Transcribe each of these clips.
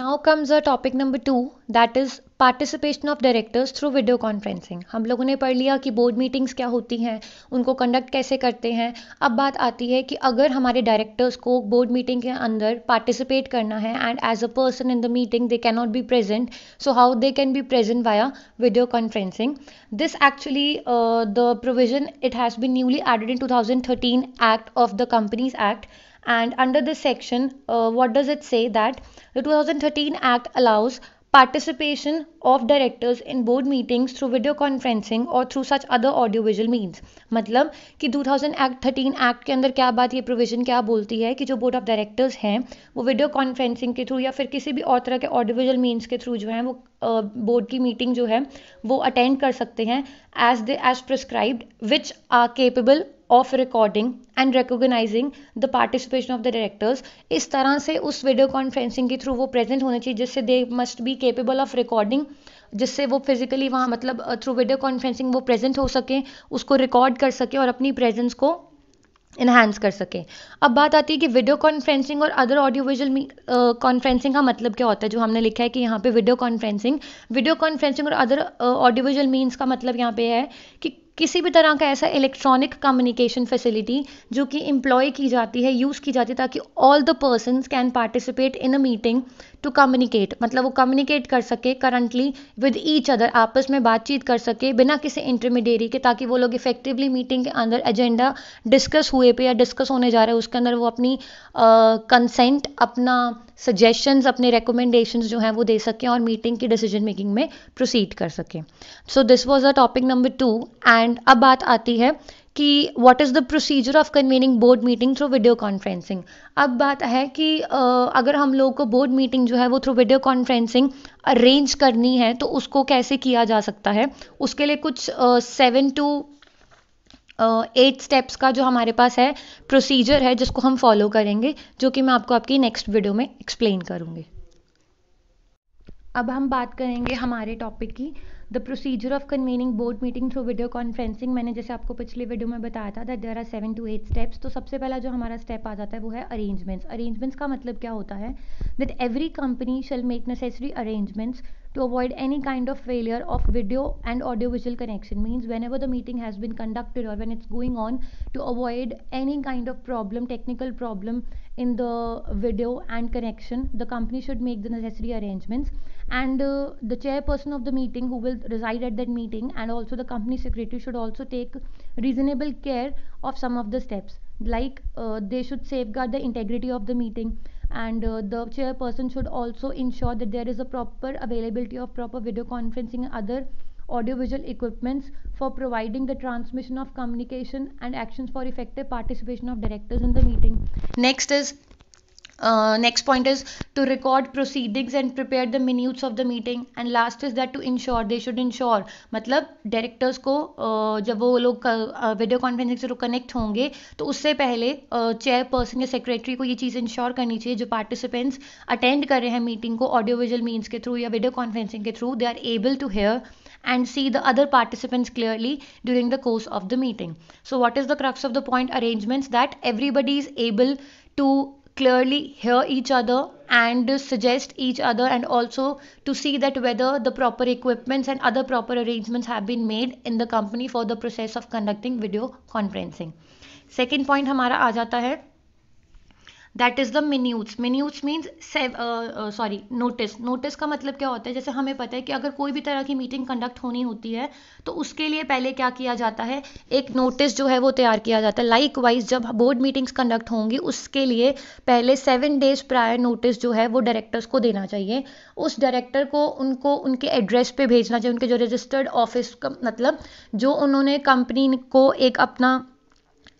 comes our topic number two that is participation of directors through video conferencing हम लोगों ने पढ़ लिया कि बोर्ड मीटिंग्स क्या होती हैं, उनको कंडक्ट कैसे करते हैं। अब बात आती है कि अगर हमारे डायरेक्टर्स को बोर्ड मीटिंग के अंदर पार्टिसिपेट करना है and as a person in the meeting they can not be present so how they can be present via video conferencing this actually the provision it has been newly added in 2013 act of the companies act and under this section uh, what does it say that the 2013 act allows participation of directors in board meetings through video conferencing or through such other audio visual means मतलब कि 2000 act 13 act के अंदर क्या बात ये provision क्या बोलती है कि जो बोर्ड ऑफ़ डायरेक्टर्स हैं वो वीडियो कॉन्फ्रेंसिंग के थ्रू या फिर किसी भी और तरह के ऑडियो विजुअल मीन्स के थ्रू जो है वो बोर्ड की मीटिंग जो है, वो अटेंड कर सकते हैं as they as prescribed which are capable of recording and recognising the participation of the directors इस तरह से उस वीडियो कॉन्फ्रेंसिंग के थ्रू वो प्रेजेंट होने चाहिए, जिससे they must be capable of recording जिससे वो फिजिकली वहाँ मतलब थ्रू वीडियो कॉन्फ्रेंसिंग वो प्रेजेंट हो सके, उसको रिकॉर्ड कर सके और अपनी प्रेजेंस को इन्हांस कर सके। अब बात आती है कि वीडियो कॉन्फ्रेंसिंग और अदर ऑडियो विजुअल कॉन्फ्रेंसिंग का मतलब क्या होता है? जो हमने लिखा है कि यहाँ पे वीडियो कॉन्फ्रेंसिंग वीडियो कॉन्फ्रेंसिंग और अदर ऑडियो विजुअल मीन्स का मतलब यहाँ पे है कि किसी भी तरह का ऐसा इलेक्ट्रॉनिक कम्युनिकेशन फैसिलिटी जो कि एम्प्लॉय की जाती है यूज़ की जाती है ताकि all the person can participate in a meeting to communicate मतलब वो कम्युनिकेट कर सके करंटली विद ईच अदर आपस में बातचीत कर सके बिना किसी इंटरमीडिएरी के ताकि वो लोग इफेक्टिवली मीटिंग के अंदर एजेंडा डिस्कस हुए पे या डिस्कस होने जा रहे हैं उसके अंदर वो अपनी कंसेंट uh, अपना सजेशंस अपने रिकमेंडेशंस जो हैं वो दे सकें और मीटिंग की डिसीज़न मेकिंग में प्रोसीड कर सकें। So this was a topic number two and अब बात आती है कि what is the procedure of convening board meeting through video conferencing अब बात है कि अगर हम लोगों को बोर्ड मीटिंग जो है वो थ्रू वीडियो कॉन्फ्रेंसिंग अरेंज करनी है तो उसको कैसे किया जा सकता है? उसके लिए कुछ सेवन टू एट स्टेप्स का जो हमारे पास है प्रोसीजर है, जिसको हम फॉलो करेंगे, जो कि मैं आपको आपकी नेक्स्ट वीडियो में एक्सप्लेन करूँगी। अब हम बात करेंगे हमारे टॉपिक की। The procedure of convening board meeting through video conferencing मैंने जैसे आपको पिछले वीडियो में बताया था that there are seven to eight steps तो सबसे पहला जो हमारा स्टेप आ जाता है वो है अरेंजमेंट्स अरेंजमेंट्स का मतलब क्या होता है? That every company shall make necessary arrangements to avoid any kind of failure of video and audio visual connection means whenever the meeting has been conducted और when it's going on to avoid any kind of problem technical problem in the video and connection the company should make the necessary arrangements and uh, the chairperson of the meeting who will reside at that meeting and also the company secretary should also take reasonable care of some of the steps. Like uh, they should safeguard the integrity of the meeting and uh, the chairperson should also ensure that there is a proper availability of proper video conferencing and other audiovisual equipments for providing the transmission of communication and actions for effective participation of directors in the meeting. Next is uh, next point is to record proceedings and prepare the minutes of the meeting and last is that to ensure they should ensure मतलब directors को uh, जब वो लोग video conferencing से connect होंगे तो उससे पहले चेयर uh, पर्सन या सेक्रेटरी को ये चीज़ इंश्योर करनी चाहिए जो पार्टिसिपेंट्स अटेंड कर रहे हैं मीटिंग को ऑडियो विजुअल मीन्स के थ्रू या वीडियो कॉन्फ्रेंसिंग के through they are able to hear and see the other participants clearly during the course of the meeting. So what is the crux of the point arrangements that everybody is able to clearly hear each other and suggest each other and also to see that whether the proper equipments and other proper arrangements have been made in the company for the process of conducting video conferencing. Second point हमारा आ जाता है that is the minutes minutes means sorry notice notice का मतलब क्या होता है? जैसे हमें पता है कि अगर कोई भी तरह की मीटिंग कंडक्ट होनी होती है तो उसके लिए पहले क्या किया जाता है? एक नोटिस जो है वो तैयार किया जाता है। लाइक वाइज जब बोर्ड मीटिंग्स कंडक्ट होंगी, उसके लिए पहले सेवन डेज़ प्रायर नोटिस जो है वो डायरेक्टर्स को देना चाहिए। उस डायरेक्टर को उनको, उनके एड्रेस पे भेजना चाहिए। उनके जो रजिस्टर्ड ऑफ़िस का मतलब जो उन्होंने कंपनी को एक अपना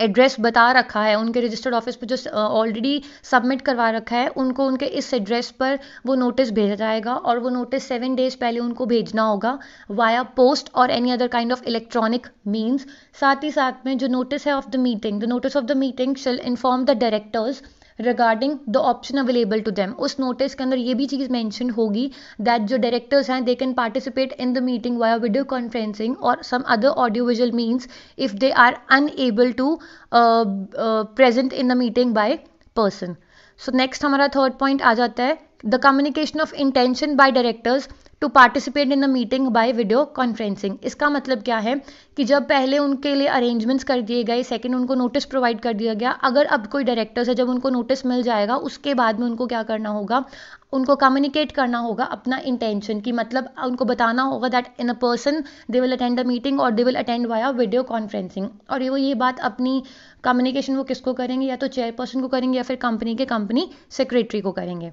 एड्रेस बता रखा है, उनके रजिस्टर्ड ऑफ़िस पर जो ऑलरेडी सबमिट करवा रखा है, उनको उनके इस एड्रेस पर वो नोटिस भेजा जाएगा और वो नोटिस सेवन डेज़ पहले उनको भेजना होगा वाया पोस्ट और any other kind of electronic means साथ ही साथ में जो नोटिस है of the meeting the notice of the meeting shall inform the directors regarding the option available to them उस नोटिस के अंदर ये भी चीज़ मैंशन होगी दैट जो डायरेक्टर्स हैं they can participate in the meeting via video conferencing और some other audio visual means if they are unable to present in the meeting by person so next हमारा थर्ड पॉइंट आ जाता है the communication of intention by directors to participate in the meeting by video conferencing इसका मतलब क्या है? कि जब पहले उनके लिए अरेंजमेंट्स कर दिए गए सेकंड उनको नोटिस प्रोवाइड कर दिया गया, अगर अब कोई डायरेक्टर्स है जब उनको नोटिस मिल जाएगा, उसके बाद में उनको क्या करना होगा? उनको कम्युनिकेट करना होगा अपना इंटेंशन की मतलब उनको बताना होगा that in a person they will attend the meeting और they will attend via video conferencing और ये वो, ये बात अपनी कम्युनिकेशन वो किसको करेंगे? या तो चेयरपर्सन को करेंगे या फिर कंपनी के कंपनी सेक्रेटरी को करेंगे।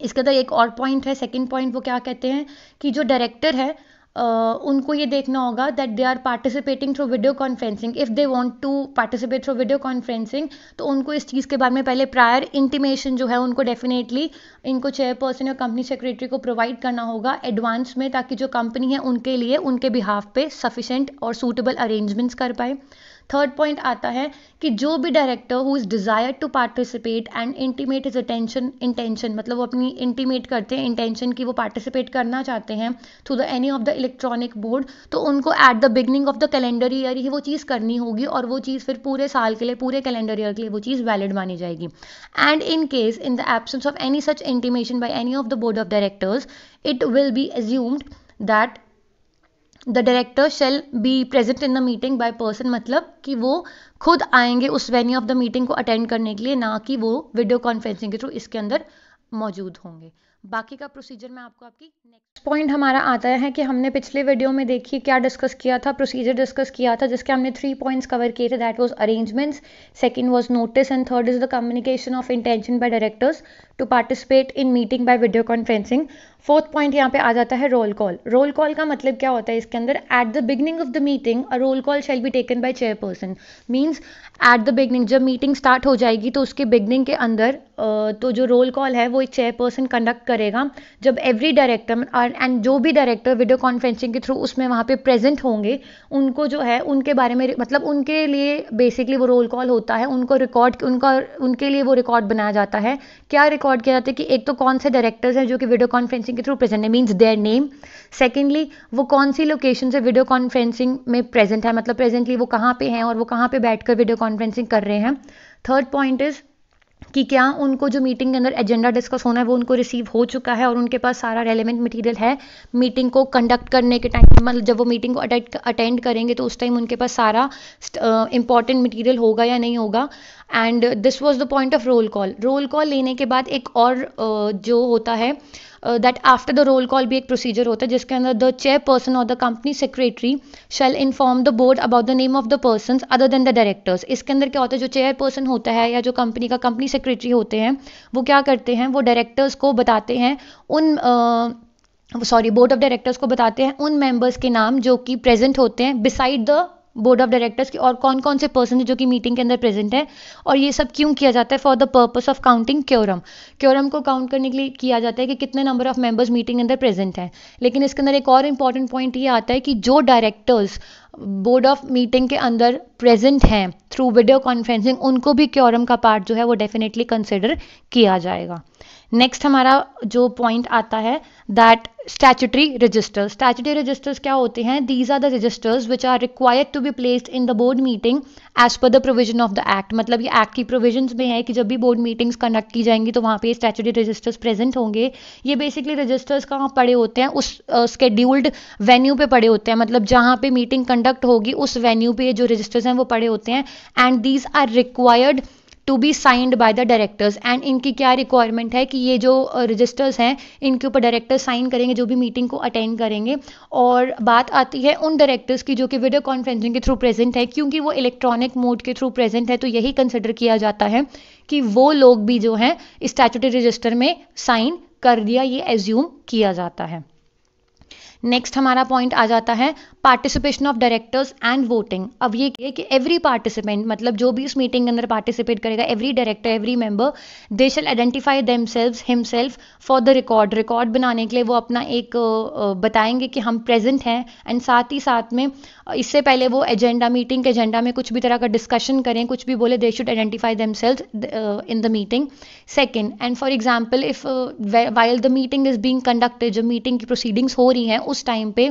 इसके अंदर एक और पॉइंट है सेकंड पॉइंट वो क्या कहते हैं कि जो डायरेक्टर है Uh, उनको ये देखना होगा that they are participating through video conferencing if they want to participate through video conferencing तो उनको इस चीज़ के बारे में पहले प्रायर इंटीमेशन जो है उनको डेफिनेटली इनको चेयरपर्सन या कंपनी सेक्रेटरी को प्रोवाइड करना होगा एडवांस में ताकि जो कंपनी है उनके लिए उनके बिहाफ पे सफिशेंट और सूटेबल अरेंजमेंट्स कर पाए। थर्ड पॉइंट आता है कि जो भी director who is desire to participate and intimate is attention intention मतलब वो अपनी इंटीमेट करते हैं इंटेंशन की वो पार्टिसिपेट करना चाहते हैं through the any of the electronic board तो उनको at the beginning of the calendar year ही वो चीज़ करनी होगी और वो चीज़ फिर पूरे साल के लिए, पूरे कैलेंडर ईयर के लिए वो चीज़ वैलिड मानी जाएगी. And in case in the absence of any such intimation by any of the board of directors it will be assumed that the director shall be present in the meeting by person मतलब कि वो खुद आएँगे उस venue of the meeting को attend करने के लिए, ना कि वो वीडियो कॉन्फ्रेंसिंग के थ्रू इसके अंदर मौजूद होंगे। बाकी का प्रोसीजर मैं आपको आपकी नेक्स्ट पॉइंट हमारा आता है कि हमने पिछले वीडियो में देखिए क्या डिस्कस किया था प्रोसीजर डिस्कस किया था, जिसके हमने थ्री पॉइंट्स कवर किए थे that was arrangements second was notice and third is the communication of intention by directors to participate in meeting by video conferencing fourth point यहाँ पे आ जाता है रोल कॉल रोल कॉल का मतलब क्या होता है? इसके अंदर at the beginning of the meeting a roll call shall be taken by chairperson means at the beginning जब मीटिंग स्टार्ट हो जाएगी तो उसके बिगनिंग के अंदर तो जो रोल कॉल है, वो एक चेयरपर्सन कंडक्ट करेगा। जब एवरी डायरेक्टर एंड जो भी डायरेक्टर वीडियो कॉन्फ्रेंसिंग के थ्रू उसमें वहाँ पे प्रेजेंट होंगे, उनको जो है, उनके बारे में मतलब उनके लिए बेसिकली वो रोल कॉल होता है, उनको रिकॉर्ड उनका, उनके लिए वो रिकॉर्ड बनाया जाता है। क्या रिकॉर्ड किया जाता है कि एक तो कौन से डायरेक्टर्स हैं जो कि वीडियो कॉन्फ्रेंसिंग के थ्रू प्रेजेंट है मीन्स देयर नेम सेकेंडली वो कौन सी लोकेशन से वीडियो कॉन्फ्रेंसिंग में प्रेजेंट है मतलब प्रेजेंटली वो कहाँ पे हैं और वो कहाँ पे बैठकर वीडियो कॉन्फ्रेंसिंग कर रहे हैं. थर्ड पॉइंट इज़ कि क्या उनको जो मीटिंग के अंदर एजेंडा डिस्कस होना है वो उनको रिसीव हो चुका है और उनके पास सारा रेलिवेंट मटेरियल है मीटिंग को कंडक्ट करने के टाइम मतलब जब वो मीटिंग को अटेंड करेंगे तो उस टाइम उनके पास सारा इंपॉर्टेंट मटेरियल होगा या नहीं होगा। And this was the point of roll call roll call लेने के बाद एक और uh, जो होता है that after the roll call भी एक प्रोसीजर होता है जिसके अंदर द चेयरपर्सन और the company secretary shall inform the board about the name of the person other than the directors इसके अंदर क्या होता है जो चेयरपर्सन होता है या जो कंपनी का कंपनी सेक्रेटरी होते हैं वो क्या करते हैं वो डायरेक्टर्स को बताते हैं उन सॉरी बोर्ड ऑफ़ डायरेक्टर्स को बताते हैं उन मेंबर्स के नाम जो कि प्रेजेंट होते हैं beside the board of directors की और कौन कौन से पर्सन है जो कि मीटिंग के अंदर प्रेजेंट है और ये सब क्यों किया जाता है for the purpose of counting quorum quorum को काउंट करने के लिए किया जाता है कि कितने नंबर ऑफ़ मेंबर्स मीटिंग के अंदर प्रेजेंट हैं। लेकिन इसके अंदर एक और इंपॉर्टेंट पॉइंट ये आता है कि जो डायरेक्टर्स बोर्ड ऑफ़ मीटिंग के अंदर प्रेजेंट हैं थ्रू वीडियो कॉन्फ्रेंसिंग उनको भी क्योरम का पार्ट जो है वो डेफिनेटली कंसिडर किया जाएगा। नेक्स्ट हमारा जो पॉइंट आता है that statutory registers statutory registers क्या होते हैं? These are the registers which are required to be placed in the board meeting as per the provision of the act मतलब ये एक्ट की प्रोविज़न में है कि जब भी बोर्ड मीटिंग्स कंडक्ट की जाएँगी तो वहाँ पे स्टैचुटरी रजिस्टर्स प्रेजेंट होंगे। ये बेसिकली रजिस्टर्स कहाँ पड़े होते हैं? उस स्केड्यूल्ड uh, वेन्यू पे पड़े होते हैं। मतलब जहाँ पे मीटिंग कंडक्ट होगी उस वेन्यू पे जो रजिस्टर्स हैं वो पड़े होते हैं। And these are required to be signed by the directors and इनकी क्या रिक्वायरमेंट है कि ये जो रजिस्टर्स हैं, इनके ऊपर डायरेक्टर साइन करेंगे, जो भी मीटिंग को अटेंड करेंगे। और बात आती है उन डायरेक्टर्स की जो कि वीडियो कॉन्फ्रेंसिंग के थ्रू प्रेजेंट है, क्योंकि वो इलेक्ट्रॉनिक मोड के थ्रू प्रेजेंट है तो यही कंसिडर किया जाता है कि वो लोग भी जो हैं स्टैचुटरी रजिस्टर में साइन कर दिया, ये एज्यूम किया जाता है। नेक्स्ट हमारा पॉइंट आ जाता है participation of directors and voting अब ये कि एवरी पार्टिसिपेंट मतलब जो भी इस मीटिंग के अंदर पार्टिसिपेट करेगा every director every member they shall identify themselves himself for the record record बनाने के लिए वो अपना एक बताएँगे कि हम प्रेजेंट हैं एंड साथ ही साथ में इससे पहले वो एजेंडा मीटिंग के एजेंडा में कुछ भी तरह का डिस्कशन करें, कुछ भी बोले they should identify themselves in the meeting second and for example if while the meeting is being conducted जो मीटिंग की प्रोसीडिंग्स हो रही हैं उस टाइम पे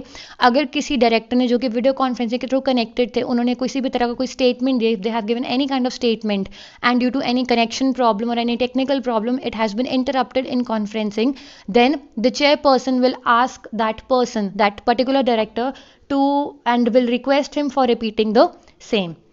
अगर किसी डायरेक्टर ने जो कि वीडियो कॉन्फ्रेंसिंग के थ्रू कनेक्टेड थे, उन्होंने किसी भी तरह का कोई स्टेटमेंट दिया they have given any kind of statement and due to any connection problem और any technical problem it has been interrupted in conferencing then the chairperson will ask that person that particular director to and will request him for repeating the same.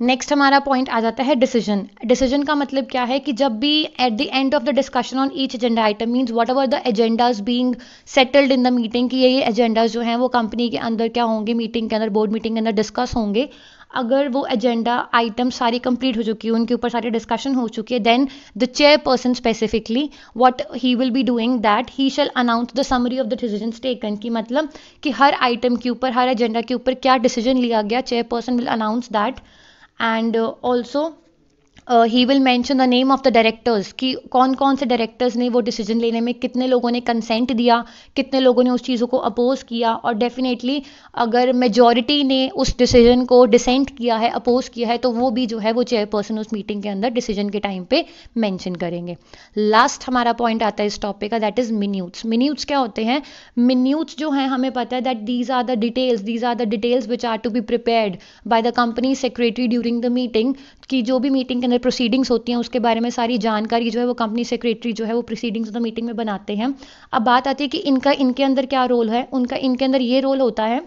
Next हमारा point आ जाता है decision decision का मतलब क्या है कि जब भी at the end of the discussion on each agenda item means whatever the agendas being settled in the meeting कि ये ये एजेंडाज जो हैं वो कंपनी के अंदर क्या होंगे मीटिंग के अंदर बोर्ड मीटिंग के अंदर डिस्कस होंगे. अगर वो एजेंडा आइटम सारी कंप्लीट हो चुकी है, उनके ऊपर सारी डिस्कशन हो चुकी है then the chairperson specifically what he will be doing that he shall announce the summary of the decision taken की मतलब कि हर आइटम के ऊपर, हर एजेंडा के ऊपर क्या डिसीज़न लिया गया chairperson will announce that and uh, also he will mention the name of the directors कि कौन कौन से डायरेक्टर्स ने वो डिसीज़न लेने में कितने लोगों ने कंसेंट दिया, कितने लोगों ने उस चीज़ों को अपोज किया और डेफिनेटली अगर मेजॉरिटी ने उस डिसीज़न को डिसेंट किया है अपोज किया है तो वो भी जो है वो चेयरपर्सन उस मीटिंग के अंदर डिसीज़न के टाइम पे मैंशन करेंगे। लास्ट हमारा पॉइंट आता है इस टॉपिक का दैट इज़ मिन्यूट्स मिन्यूट्स क्या होते हैं? मिन्यूट्स जो हैं, हमें पता है that these are the details these are the details which are to be prepared by the company secretary during the meeting की जो भी मीटिंग के अंदर प्रोसीडिंग्स होती हैं, उसके बारे में सारी जानकारी जो है वो कंपनी सेक्रेटरी जो है वो प्रोसीडिंग्स तो मीटिंग में बनाते हैं। अब बात आती है कि इनका, इनके अंदर क्या रोल है? उनका, इनके अंदर ये रोल होता है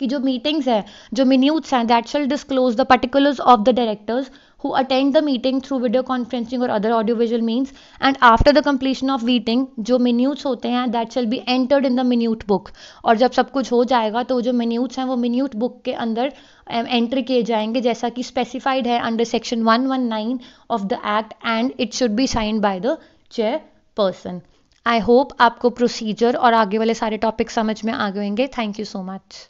कि जो मीटिंग्स है, जो मिन्यूट्स हैं that shall disclose the particulars of the directors who attend the meeting through video conferencing or other audiovisual means and after the completion of meeting जो minutes होते हैं that shall be entered in the minute book और जब सब कुछ हो जाएगा तो जो minutes हैं वो minute book के अंदर एंट्री किए जाएँगे जैसा कि स्पेसिफाइड है under section 119 of the act and it should be signed by the chair person I hope आपको प्रोसीजर और आगे वाले सारे टॉपिक समझ में आ गए होंगे थैंक यू सो मच